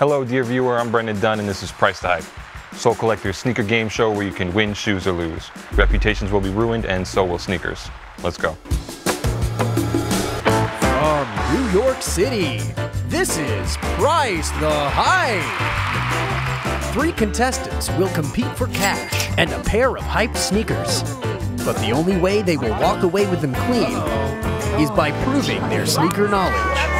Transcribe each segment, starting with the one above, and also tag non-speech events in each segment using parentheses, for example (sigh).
Hello, dear viewer. I'm Brendan Dunne, and this is Price the Hype, Sole Collector's sneaker game show where you can win, shoes, or lose. Reputations will be ruined, and so will sneakers. Let's go. From New York City, this is Price the Hype. Three contestants will compete for cash and a pair of hype sneakers. But the only way they will walk away with them clean is by proving their sneaker knowledge.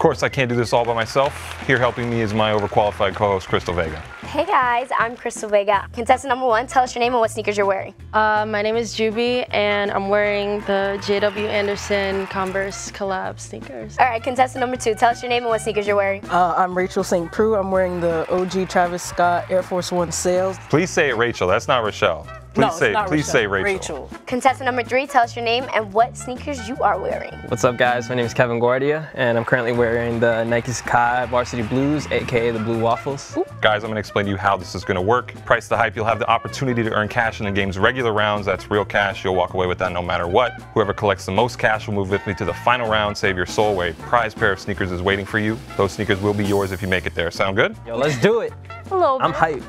Course, I can't do this all by myself. Here helping me is my overqualified co-host, Crystal Vega. Hey guys, I'm Crystal Vega. Contestant number one, tell us your name and what sneakers you're wearing. Uh, my name is Juby, and I'm wearing the JW Anderson Converse collab sneakers. All right, contestant number two, tell us your name and what sneakers you're wearing. Uh, I'm Rachel St. Prue. I'm wearing the OG Travis Scott Air Force One sales. Please say it, Rachel. That's not Rochelle. Please no, it's say not please Rachel. say Rachel. Rachel. Contestant number three, tell us your name and what sneakers you are wearing. What's up, guys? My name is Kevin Guardia, and I'm currently wearing the Nike Sky Varsity Blues, aka the Blue Waffles. Guys, I'm going to explain to you how this is going to work. Price the hype, you'll have the opportunity to earn cash in the game's regular rounds. That's real cash. You'll walk away with that no matter what. Whoever collects the most cash will move with me to the final round, save your soul. Where a prize pair of sneakers is waiting for you. Those sneakers will be yours if you make it there. Sound good? Yo, let's do it. Hello. I'm hyped.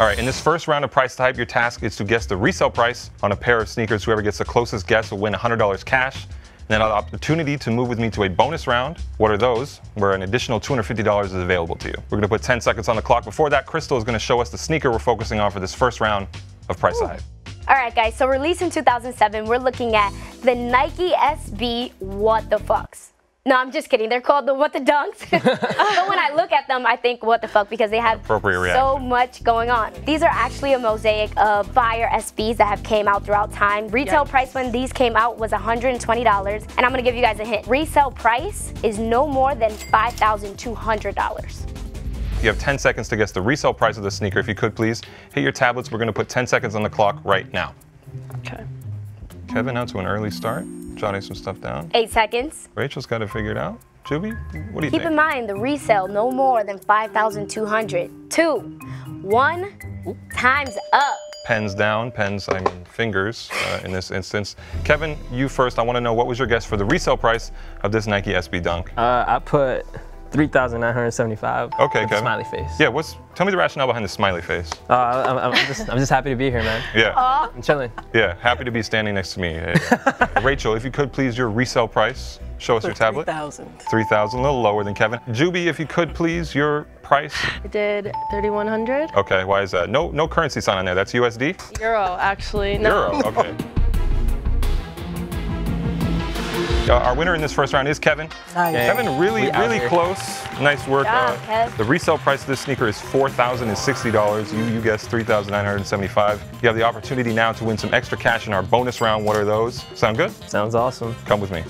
All right, in this first round of Price the Hype, your task is to guess the resale price on a pair of sneakers. Whoever gets the closest guess will win $100 cash. And then an opportunity to move with me to a bonus round. What are those? Where an additional $250 is available to you. We're gonna put 10 seconds on the clock. Before that, Crystal is gonna show us the sneaker we're focusing on for this first round of Price the Hype. All right, guys, so released in 2007, we're looking at the Nike SB What the Fucks. No, I'm just kidding. They're called the What the Dunks. (laughs) but when I look at them, I think what the fuck because they have so much going on. These are actually a mosaic of fire SBs that have came out throughout time. Retail price when these came out was $120, and I'm gonna give you guys a hint. Resale price is no more than $5,200. You have 10 seconds to guess the resale price of the sneaker. If you could please hit your tablets. We're gonna put 10 seconds on the clock right now. Okay. Kevin, out to an early start. Jotting some stuff down. Eight seconds. Rachel's got it figured out. Juby, what do you think? Keep think? in mind the resale no more than 5,200. Two, one, time's up. Pens down, pens, I mean fingers uh, in this instance. Kevin, you first. I want to know what was your guess for the resale price of this Nike SB Dunk? Uh, I put 3,975. Okay, with a Kevin. Smiley face. Yeah, what's? Tell me the rationale behind the smiley face. Uh, I'm, I'm, just, I'm just happy to be here, man. (laughs) Yeah, I'm chilling. yeah. Happy to be standing next to me. Yeah. (laughs) Rachel, if you could please your resale price. Show us your tablet. 3,000. Three thousand, a little lower than Kevin. Juby, if you could please your price. I did 3,100. Okay, why is that? No, no currency sign on there. That's USD. Euro, actually. No. Euro. Okay. (laughs) Uh, our winner in this first round is Kevin. Nice. Kevin, really, really here. close. Nice work. job, Kev. the resale price of this sneaker is four thousand and sixty dollars. You you guessed three thousand nine hundred seventy-five. You have the opportunity now to win some extra cash in our bonus round. What are those? Sound good? Sounds awesome. Come with me.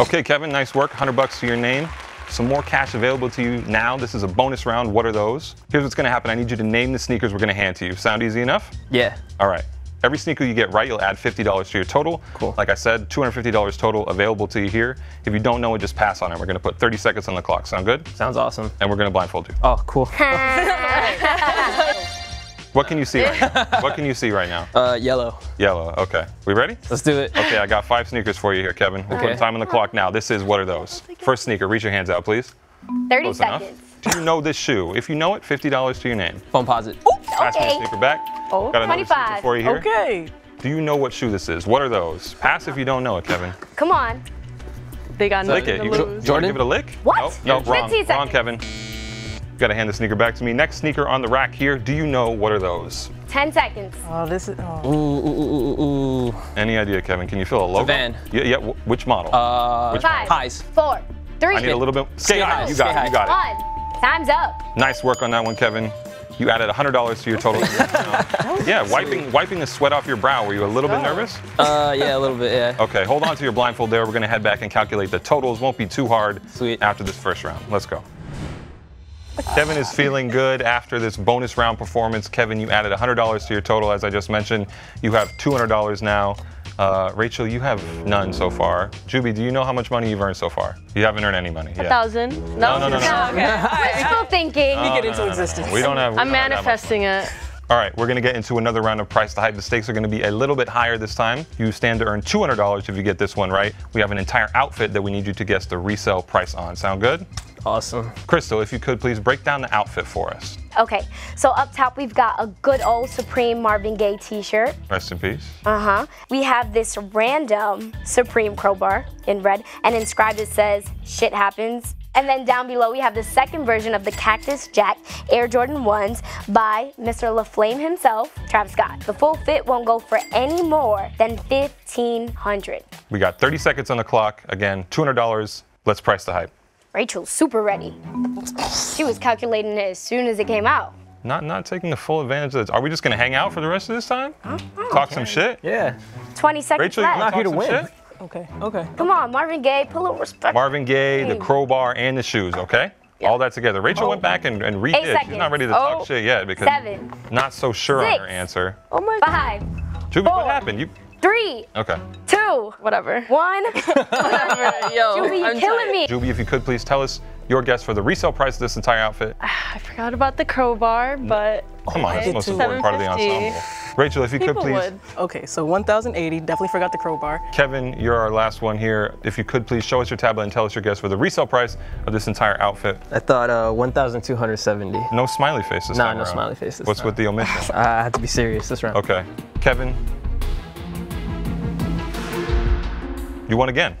Okay, Kevin, nice work. 100 bucks to your name. Some more cash available to you now. This is a bonus round. What are those? Here's what's going to happen. I need you to name the sneakers we're going to hand to you. Sound easy enough? Yeah. All right. Every sneaker you get right, you'll add $50 to your total. Cool. Like I said, $250 total available to you here. If you don't know it, just pass on it. We're going to put 30 seconds on the clock. Sound good? Sounds awesome. And we're going to blindfold you. Oh, cool. (laughs) (laughs) What can you see right now? What can you see right now? Uh, yellow. Yellow. Okay. We ready? Let's do it. Okay, I got five sneakers for you here, Kevin. We're putting Okay. time on the clock now. This is what are those? First sneaker. Reach your hands out, please. 30 Close enough. Seconds. Do you know this shoe? If you know it, $50 to your name. Foamposite. Pass me the Okay. sneaker back. Oh, Got another 25. sneaker for you here. Okay. Do you know what shoe this is? What are those? Pass if you don't know it, Kevin. Come on. They got Lick nothing it. to You, lose. you wanna Jordan? give it a lick? What? Nope, nope, wrong. 15 Wrong, seconds. Kevin. Got to hand the sneaker back to me. Next sneaker on the rack here. Do you know what are those? 10 seconds. Oh, this is. Oh. Ooh, ooh, ooh, ooh, ooh. Any idea, Kevin? Can you feel a logo? Van. Yeah, yeah. Which model? Uh, Which Five. highs. Four. Three. I need a little bit. Skate Skate high. high, You got skate it. You got it. One. Time's up. Nice work on that one, Kevin. You added $100 to your total. (laughs) yeah, wiping wiping the sweat off your brow. Were you a little bit nervous? Uh, yeah, a little bit, yeah. (laughs) Okay, hold on to your blindfold there. We're going to head back and calculate the totals. Won't be too hard Sweet. after this first round. Let's go. Kevin is feeling good after this bonus round performance. Kevin, you added $100 to your total, as I just mentioned. You have $200 now. Uh, Rachel, you have none so far. Juby, do you know how much money you've earned so far? You haven't earned any money. A yet. thousand? No, no, no, no. okay. Wishful thinking. No, Get no, into no, no, (laughs) no. existence. We don't have. we I'm don't have manifesting it. All right, we're gonna get into another round of price the hype. The stakes are gonna be a little bit higher this time. You stand to earn $200 if you get this one right. We have an entire outfit that we need you to guess the resale price on. Sound good? Awesome. Crystal, if you could please break down the outfit for us. Okay, so up top we've got a good old Supreme Marvin Gaye t-shirt. Rest in peace. Uh-huh. We have this random Supreme crowbar in red, and inscribed it says, shit happens. And then down below we have the second version of the Cactus Jack Air Jordan 1s by Mr. LaFlame himself, Travis Scott. The full fit won't go for any more than 1500 We got 30 seconds on the clock. Again, $200. Let's price the hype. Rachel's super ready. She was calculating it as soon as it came out. Not not taking the full advantage of this. Are we just gonna hang out for the rest of this time? Talk some shit? Yeah. 20 seconds Rachel, you left. wanna Not here to win. shit? Okay, okay. Come on, Marvin Gaye, put a little respect. Marvin Gaye, the crowbar, and the shoes, okay? All that together. Rachel went back and, and redid. She's seconds. not ready to Oh. talk shit yet because Seven. not so sure on her answer. Oh my Five, Juby, what happened? You three, okay? two, Whatever. one. (laughs) Whatever. Yo. Julie, you're I'm killing tired. me. Juby, if you could please tell us your guess for the resale price of this entire outfit. I forgot about the crowbar, but Come on, that's the most important part of the ensemble. Rachel, if you could please. would. Okay, so 1,080. Definitely forgot the crowbar. Kevin, you're our last one here. If you could please show us your tablet and tell us your guess for the resale price of this entire outfit. I thought uh, 1,270. No smiley faces. this Nah, time no around. smiley faces. What's time. with the omission? (laughs) I had to be serious this round. Okay. Kevin. You won again.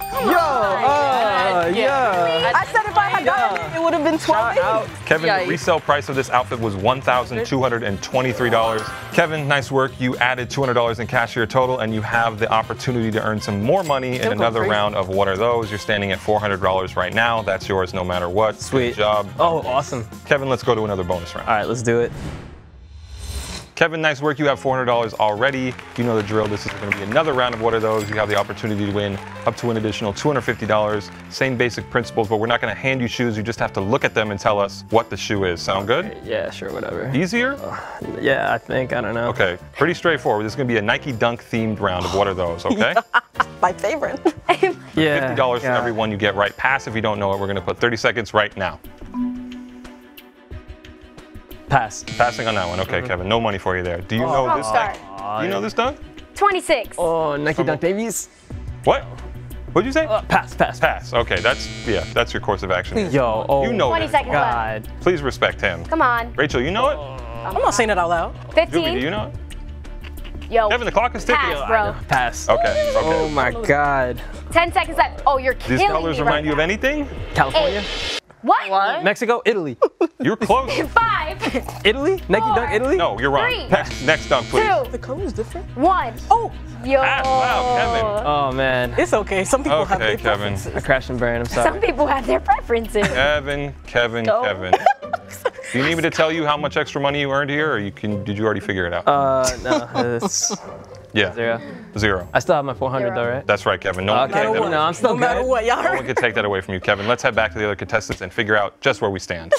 Yo, uh, yeah. I said if I had gotten it, it would have been 12. Kevin, Yikes. the resale price of this outfit was $1,223. Kevin, nice work. You added $200 in cash to your total, and you have the opportunity to earn some more money in Don't go another crazy. round of What Are Those? You're standing at $400 right now. That's yours no matter what. Sweet. Good job. Oh, awesome. Kevin, let's go to another bonus round. All right, let's do it. Kevin, nice work. You have $400 already. You know the drill. This is going to be another round of What Are Those? You have the opportunity to win up to an additional $250. Same basic principles, but we're not going to hand you shoes. You just have to look at them and tell us what the shoe is. Sound good? Yeah, sure, whatever. Easier? Uh, yeah, I think. I don't know. Okay, pretty straightforward. This is going to be a Nike Dunk themed round of What Are Those, (laughs) okay? My favorite. Yeah. (laughs) $50 for yeah. every one you get right. Pass if you don't know it. We're going to put 30 seconds right now. Pass. Passing on that one. Okay, Kevin, no money for you there. Do you know Wrong this start. dunk? Do you know this dunk? 26. Oh, Nike Dunk Babies. What? What'd you say? Uh, pass, pass, Pass. Okay, that's yeah, that's your course of action. here. Yo, oh, You know 20 this. seconds left. God. Please respect him. Come on. Rachel, you know it? I'm not saying it out loud. Juby, 15. do you know it? Yo. Kevin, the clock is ticking. Pass, bro. Pass. Okay, okay. Oh my God. 10 seconds left. Oh, you're killing These colors me remind right you of anything? California. What? What? Mexico, Italy. (laughs) You're close. (laughs) Five, Italy? Nike Four. Dunk Italy? No, you're wrong. Three. Next, next dunk, please. two, The color is different. one. Oh, Yo. Pass. Wow, Kevin. Oh man. it's okay. Some people have Okay, their Kevin. preferences. I crashed and burned. I'm sorry. Some people have their preferences. Kevin, Kevin, Go. Kevin. (laughs) Do you need me to tell you how much extra money you earned here, or you can? Did you already figure it out? Uh, no, it's yeah, zero. zero. I still have my 400 though, right? That's right, Kevin. No one can Okay, take that away no, I'm still No matter what, y'all No one can take that away from you, Kevin. Let's head back to the other contestants and figure out just where we stand.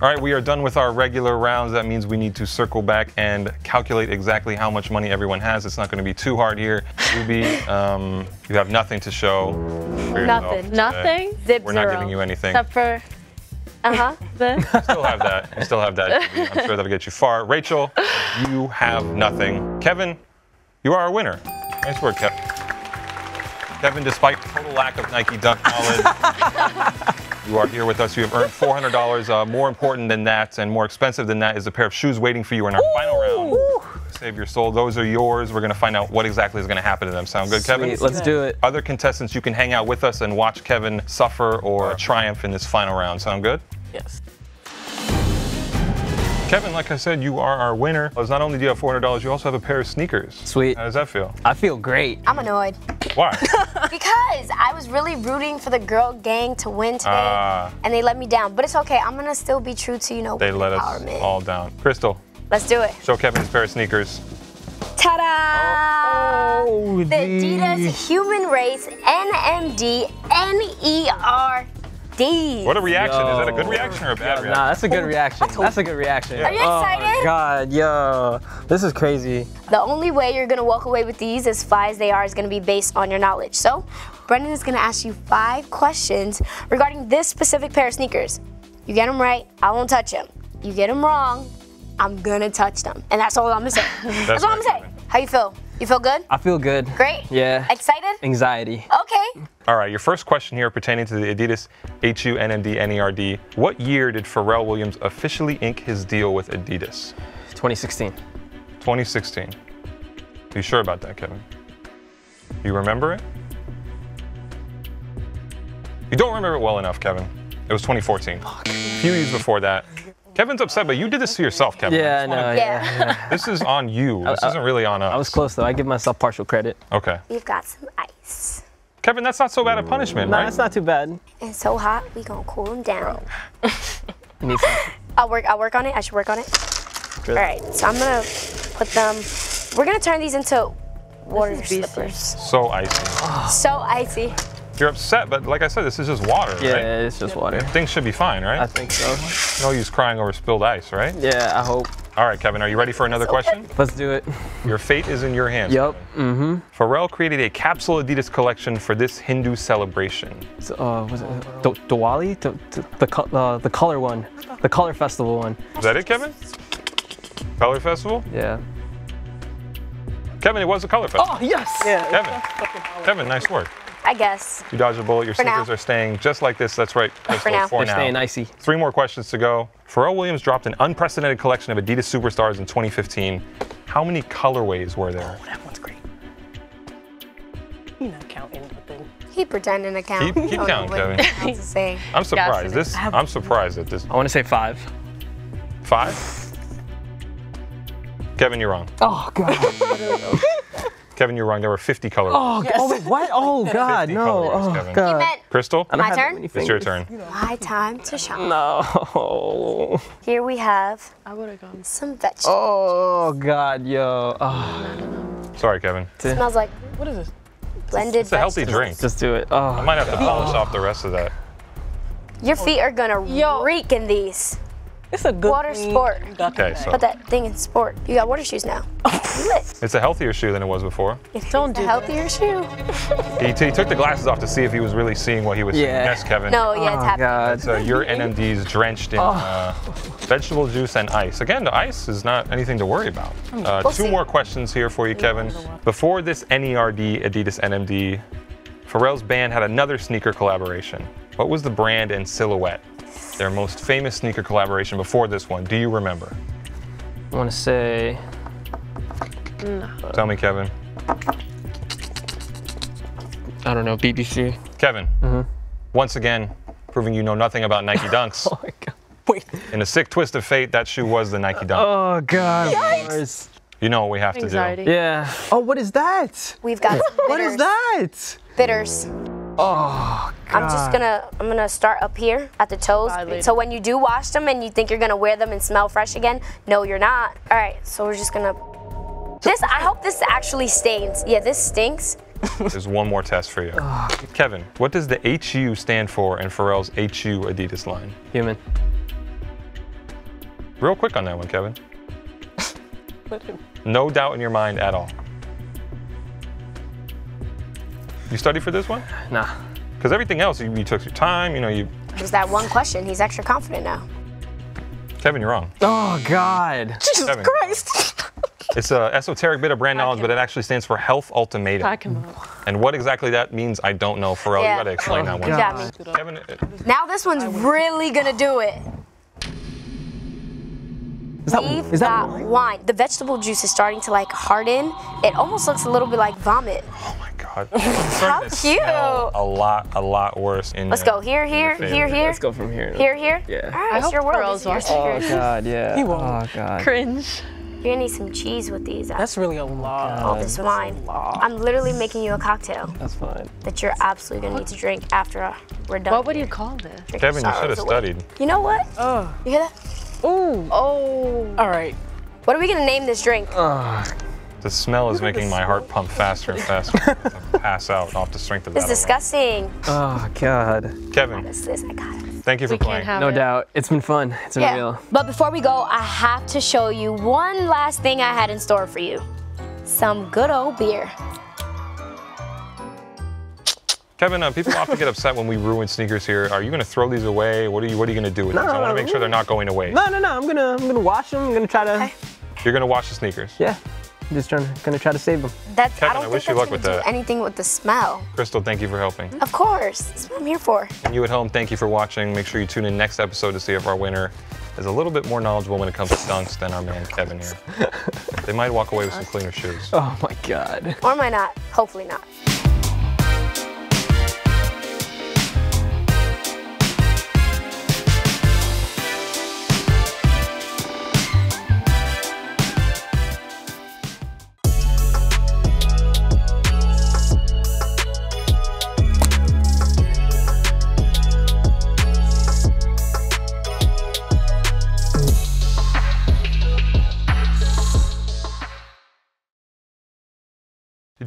All right, we are done with our regular rounds. That means we need to circle back and calculate exactly how much money everyone has. It's not going to be too hard here. Ruby, um, you have nothing to show. Nothing. Nothing? Zip We're zero. not giving you anything. Except for Uh huh. the. (laughs) still have that. You still have that. Ruby. I'm sure that'll get you far. Rachel, you have nothing. Kevin, you are a winner. Nice work, Kevin. Kevin, despite total lack of Nike Dunk knowledge, (laughs) you are here with us. You have earned $400. Uh, more important than that, and more expensive than that, is a pair of shoes waiting for you in our final round. Save your soul. Those are yours. We're going to find out what exactly is going to happen to them. Sound good, Kevin? Let's do it. Other contestants, you can hang out with us and watch Kevin suffer or triumph in this final round. Sound good? Yes. Kevin, like I said, you are our winner. Because not only do you have $400, you also have a pair of sneakers. Sweet. How does that feel? I feel great. I'm annoyed Why? (laughs) because I was really rooting for the girl gang to win today, Ah. and they let me down. But it's okay. I'm gonna still be true to you know they let us empowerment. all down. Crystal, Let's do it. show Kevin his pair of sneakers. Ta-da! Oh, the Adidas Human Race NMD NERD. What a reaction. Is that a good reaction or a bad Nah, reaction? Nah, that's a good reaction. That's a good reaction. Are you Oh excited? God, yo, this is crazy. The only way you're gonna walk away with these, as fly as they are, is gonna be based on your knowledge. So, Brendan is gonna ask you five questions regarding this specific pair of sneakers. You get them right, I won't touch them. You get them wrong, I'm gonna touch them. And that's all I'm gonna say. (laughs) that's, all I'm right, gonna say. Kevin. How you feel? You feel good? I feel good. Great? Yeah. Excited? Anxiety. Okay. All right, your first question here pertaining to the Adidas HU NMD NERD. E What year did Pharrell Williams officially ink his deal with Adidas? 2016. 2016. Are you sure about that, Kevin? You remember it? You don't remember it well enough, Kevin. It was 2014. A few years before that. Kevin's upset, but you did this to yourself, Kevin. Yeah, I I wanna- know. Yeah. Yeah. (laughs) This is on you. This isn't really on us. I was close though. I give myself partial credit. Okay. We've got some ice. Kevin, that's not so bad a punishment, Nah, right? it's not too bad. It's so hot, we gonna cool them down. You need some. (laughs) I'll work. I'll work on it. I should work on it. All right. So I'm gonna put them. We're gonna turn these into water is beastly. slippers. So icy. So icy. You're upset, but like I said, this is just water, Yeah, right? it's just water. Things should be fine, right? I think so. No use crying over spilled ice, right? Yeah, I hope. All right, Kevin, are you ready for another question? Let's do it. Your fate is in your hands. Yep. Mm-hmm. Pharrell created a capsule Adidas collection for this Hindu celebration. So, uh, was it D- Diwali? The, the, the, co- uh, the color one. The color festival one. Is that it, Kevin? Color Festival? Yeah. Kevin, it was a color festival. Oh, yes! Yeah. Kevin, Kevin, nice work. I guess. You dodged a bullet. Your For now. sneakers are staying just like this. That's right, Crystal, now. for They're staying icy. Three more questions to go. Pharrell Williams dropped an unprecedented collection of Adidas superstars in 2015. How many colorways were there? Oh, That one's great. You're not counting anything. He pretending to count. Keep- keep Oh, counting, Kevin. to say. (laughs) I'm surprised. This I'm surprised at this. I want to say five. Five? Kevin, you're wrong. Oh, God. (laughs) Kevin, you're wrong. There were 50 colorways. Oh, oh wait, what? (laughs) Oh, God, no. colorways, Oh, Kevin. You God. meant Crystal, I My turn? it's your turn. my time to shine. No. Here we have I would have gone. some vegetables. Oh, God, yo. Oh, Sorry, Kevin. Smells like What is this? blended It's a healthy vegetables. drink. just do it. Oh, I might have to polish off the rest of that. Your feet are gonna Yo. reek in these. It's a good Water clean- sport. you got Okay, so Put that thing in sport. You got water shoes now. (laughs) You lit. it's a healthier shoe than it was before. Don't A do that. healthier shoe. He, he took the glasses off to see if he was really seeing what he was seeing. Yes, Kevin. No, yeah, it's Oh, happening. God. So your NMDs drenched in uh, vegetable juice and ice. Again, the ice is not anything to worry about. Uh, We'll two see. more questions here for you, Kevin. Before this NERD Adidas NMD, Pharrell's band had another sneaker collaboration. What was the brand and silhouette? Their most famous sneaker collaboration before this one. Do you remember? I want to say. Tell me, Kevin. I don't know, BBC. Kevin. Mm-hmm. Once again, proving you know nothing about Nike (laughs) Dunks. Oh, my God. Wait. In a sick twist of fate, that shoe was the Nike Dunk. Oh, God. of course. You know what we have to Anxiety. do. Yeah. Oh, what is that? We've got some (laughs) What bitters. is that? Bitters. Oh, God. I'm just gonna I'm gonna start up here at the toes. Violated. So when you do wash them and you think you're gonna wear them and smell fresh again, no, you're not. All right, so we're just gonna. This I hope this actually stains. Yeah, this stinks. (laughs) There's one more test for you. Kevin, what does the HU stand for in Pharrell's HU Adidas line? human. Real quick on that one, Kevin. (laughs) Let No doubt in your mind at all. You studied for this one? Nah. Because everything else, you, you took your time. You know, you. Just that one question. He's extra confident now. Kevin, you're wrong. Oh, God. Jesus Kevin. Christ. (laughs) It's a esoteric bit of brand knowledge, but it actually stands for Health Ultimatum. Pack him up. And what exactly that means, I don't know. Pharrell, Yeah. you gotta explain that Oh, one. You got me. Kevin, uh, Now this one's really gonna do it. Is that, We've is that got wine. The vegetable juice is starting to like harden. It almost looks a little bit like vomit. oh my God. (laughs) How cute. A lot, a lot worse. In Let's your- go here, here, here, here, Let's go from here. here, here. Yeah. All right, I it's hope your world. Pharrell's It's your watching. Oh, God, yeah. He won't. Oh, God. Cringe. You're gonna need some cheese with these. That's really a lot. all this wine. I'm literally making you a cocktail That's fine. that you're absolutely gonna need to drink after uh, we're done. What would you call this? Drink Kevin, you should have studied. You know what? Oh. You hear that? Ooh. Oh. All right. What are we gonna name this drink? The smell is making my heart pump faster and faster. (laughs) to pass out off the strength of that. It's alone. disgusting. Oh, God. Kevin, This is, I got it. Thank you for We playing. can't have No it. doubt. It's been fun. It's been Yeah. real. But before we go, I have to show you one last thing I had in store for you. Some good old beer. Kevin, uh, people often get upset when we ruin sneakers here. Are you going to throw these away? What are you What are you going to do with No, these? I want to make sure they're not going away. No, no, no. I'm gonna I'm gonna wash them. I'm gonna try to. Okay. You're going to wash the sneakers. Yeah. I'm just trying to gonna try to save them. That's Kevin, I don't I think wish you luck with do that. anything with the smell. Crystal, thank you for helping. Of course, that's what I'm here for. And you at home, thank you for watching. Make sure you tune in next episode to see if our winner is a little bit more knowledgeable when it comes to dunks than our man Kevin here. (laughs) they might walk away with some cleaner shoes. Oh my god. Or am I not? Hopefully not.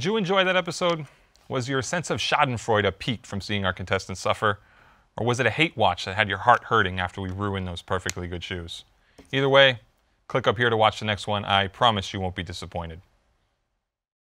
Did you enjoy that episode? Was your sense of Schadenfreude piqued from seeing our contestants suffer? Or was it a hate watch that had your heart hurting after we ruined those perfectly good shoes? Either way, click up here to watch the next one. I promise you won't be disappointed.